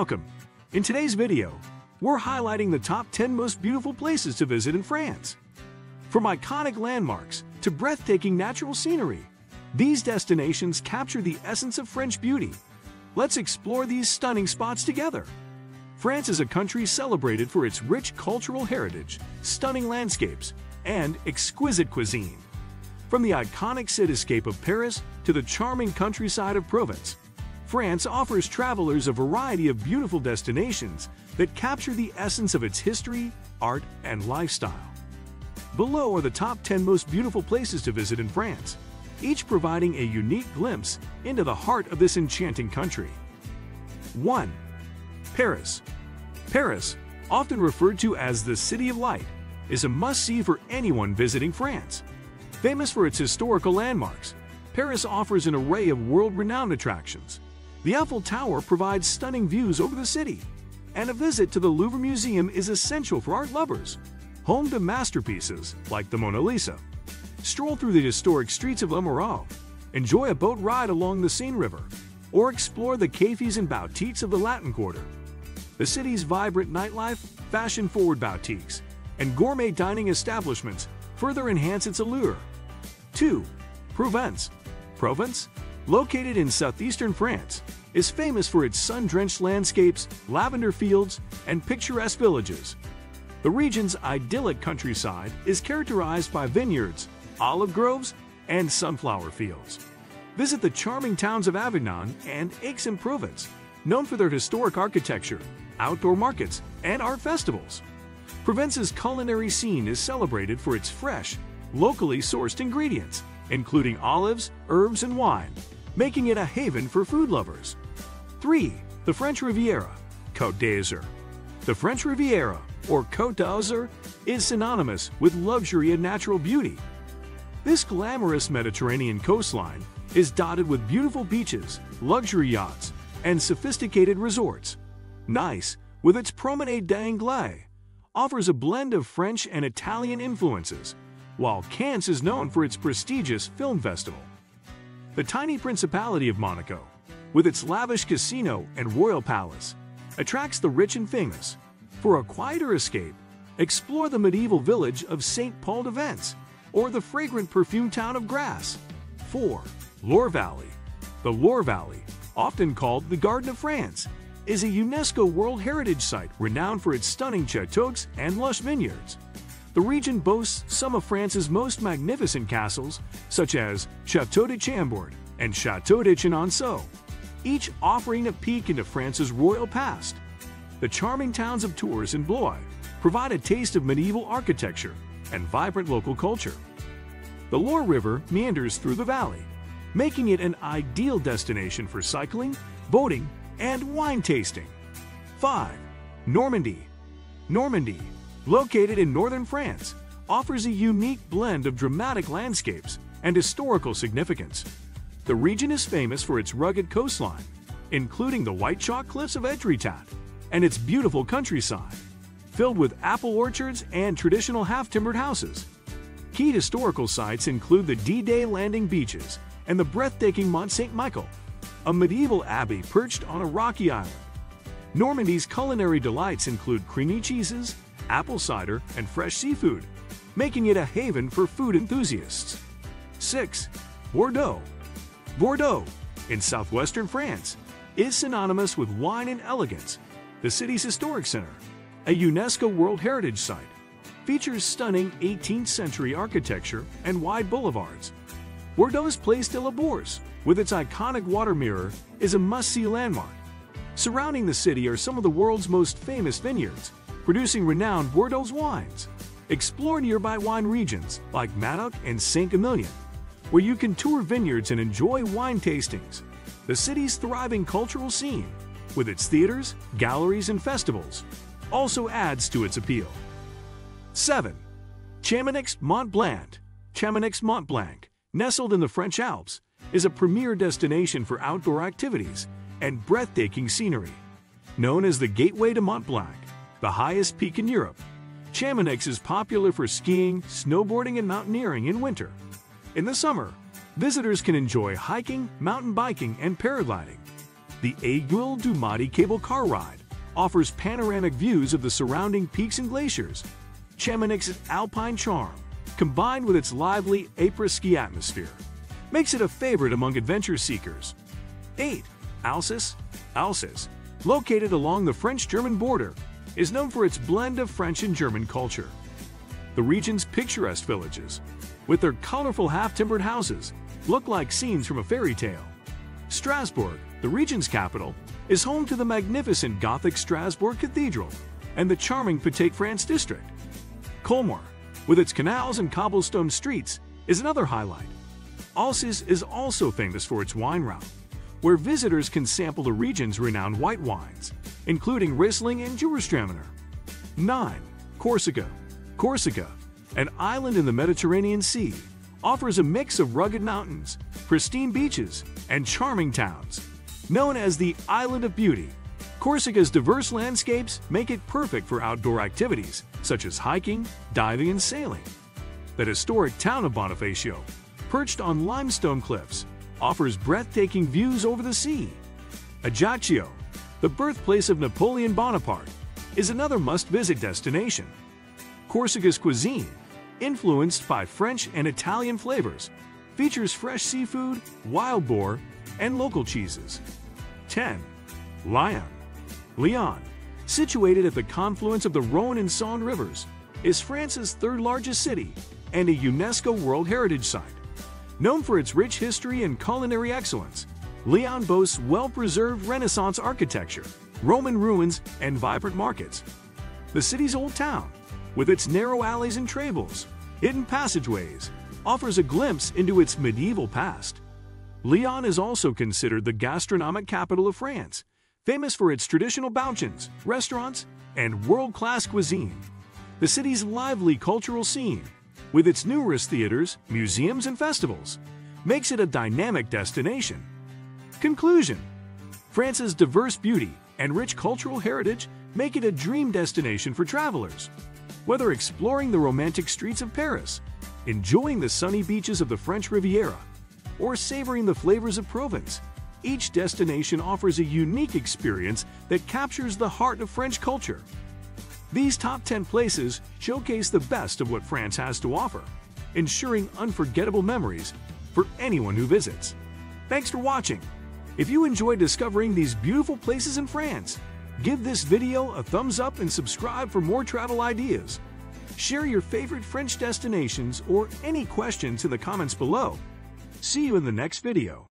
Welcome! In today's video, we're highlighting the top 10 most beautiful places to visit in France. From iconic landmarks to breathtaking natural scenery, these destinations capture the essence of French beauty. Let's explore these stunning spots together. France is a country celebrated for its rich cultural heritage, stunning landscapes, and exquisite cuisine. From the iconic cityscape of Paris to the charming countryside of Provence, France offers travelers a variety of beautiful destinations that capture the essence of its history, art, and lifestyle. Below are the top 10 most beautiful places to visit in France, each providing a unique glimpse into the heart of this enchanting country. 1. Paris. Paris, often referred to as the City of Light, is a must-see for anyone visiting France. Famous for its historical landmarks, Paris offers an array of world-renowned attractions, the Eiffel Tower provides stunning views over the city, and a visit to the Louvre Museum is essential for art lovers, home to masterpieces like the Mona Lisa. Stroll through the historic streets of Le Marais, enjoy a boat ride along the Seine River, or explore the cafes and boutiques of the Latin Quarter. The city's vibrant nightlife, fashion-forward boutiques, and gourmet dining establishments further enhance its allure. 2. Provence. Provence located in southeastern France, is famous for its sun-drenched landscapes, lavender fields, and picturesque villages. The region's idyllic countryside is characterized by vineyards, olive groves, and sunflower fields. Visit the charming towns of Avignon and Aix-en-Provence, known for their historic architecture, outdoor markets, and art festivals. Provence's culinary scene is celebrated for its fresh, locally sourced ingredients, including olives, herbs, and wine, making it a haven for food lovers. 3. The French Riviera, Côte d'Azur. The French Riviera, or Côte d'Azur, is synonymous with luxury and natural beauty. This glamorous Mediterranean coastline is dotted with beautiful beaches, luxury yachts, and sophisticated resorts. Nice, with its Promenade d'Anglais, offers a blend of French and Italian influences, while Cannes is known for its prestigious film festival. The tiny Principality of Monaco, with its lavish casino and royal palace, attracts the rich and famous. For a quieter escape, explore the medieval village of St. Paul de Vence or the fragrant perfume town of Grasse. 4. Loire Valley The Loire Valley, often called the Garden of France, is a UNESCO World Heritage Site renowned for its stunning chateaux and lush vineyards. The region boasts some of France's most magnificent castles, such as Chateau de Chambord and Chateau de Chenonceau, each offering a peek into France's royal past. The charming towns of Tours and Blois provide a taste of medieval architecture and vibrant local culture. The Loire River meanders through the valley, making it an ideal destination for cycling, boating, and wine tasting. 5. Normandy Normandy located in northern France, offers a unique blend of dramatic landscapes and historical significance. The region is famous for its rugged coastline, including the white chalk cliffs of Etretat, and its beautiful countryside, filled with apple orchards and traditional half-timbered houses. Key historical sites include the D-Day Landing beaches and the breathtaking Mont Saint-Michel, a medieval abbey perched on a rocky island. Normandy's culinary delights include creamy cheeses, apple cider, and fresh seafood, making it a haven for food enthusiasts. 6. Bordeaux Bordeaux, in southwestern France, is synonymous with wine and elegance. The city's historic center, a UNESCO World Heritage Site, features stunning 18th century architecture and wide boulevards. Bordeaux's Place de la Bourse, with its iconic water mirror, is a must-see landmark. Surrounding the city are some of the world's most famous vineyards, producing renowned Bordeaux wines. Explore nearby wine regions like Médoc and Saint-Emilion, where you can tour vineyards and enjoy wine tastings. The city's thriving cultural scene, with its theaters, galleries, and festivals, also adds to its appeal. 7. Chamonix Mont Blanc Chamonix Mont Blanc, nestled in the French Alps, is a premier destination for outdoor activities and breathtaking scenery. Known as the Gateway to Mont Blanc, the highest peak in Europe. Chamonix is popular for skiing, snowboarding, and mountaineering in winter. In the summer, visitors can enjoy hiking, mountain biking, and paragliding. The Aiguille du Midi cable car ride offers panoramic views of the surrounding peaks and glaciers. Chamonix's alpine charm, combined with its lively après-ski atmosphere, makes it a favorite among adventure seekers. 8. Alsace Alsace, located along the French-German border, is known for its blend of French and German culture. The region's picturesque villages, with their colorful half-timbered houses, look like scenes from a fairy tale. Strasbourg, the region's capital, is home to the magnificent Gothic Strasbourg Cathedral and the charming Petite France district. Colmar, with its canals and cobblestone streets, is another highlight. Alsace is also famous for its wine route, where visitors can sample the region's renowned white wines, including Riesling and Gewürztraminer. 9. Corsica Corsica, an island in the Mediterranean Sea, offers a mix of rugged mountains, pristine beaches, and charming towns. Known as the Island of Beauty, Corsica's diverse landscapes make it perfect for outdoor activities such as hiking, diving, and sailing. The historic town of Bonifacio, perched on limestone cliffs, offers breathtaking views over the sea. Ajaccio, the birthplace of Napoleon Bonaparte, is another must-visit destination. Corsica's cuisine, influenced by French and Italian flavors, features fresh seafood, wild boar, and local cheeses. 10. Lyon Lyon, situated at the confluence of the Rhone and Saône rivers, is France's third largest city and a UNESCO World Heritage Site. Known for its rich history and culinary excellence, Lyon boasts well-preserved Renaissance architecture, Roman ruins, and vibrant markets. The city's old town, with its narrow alleys and traboules, hidden passageways, offers a glimpse into its medieval past. Lyon is also considered the gastronomic capital of France, famous for its traditional bouchons, restaurants, and world-class cuisine. The city's lively cultural scene, with its numerous theaters, museums, and festivals, makes it a dynamic destination. Conclusion France's diverse beauty and rich cultural heritage make it a dream destination for travelers. Whether exploring the romantic streets of Paris, enjoying the sunny beaches of the French Riviera, or savoring the flavors of Provence, each destination offers a unique experience that captures the heart of French culture. These top 10 places showcase the best of what France has to offer, ensuring unforgettable memories for anyone who visits. Thanks for watching. If you enjoyed discovering these beautiful places in France, give this video a thumbs up and subscribe for more travel ideas. Share your favorite French destinations or any questions in the comments below. See you in the next video.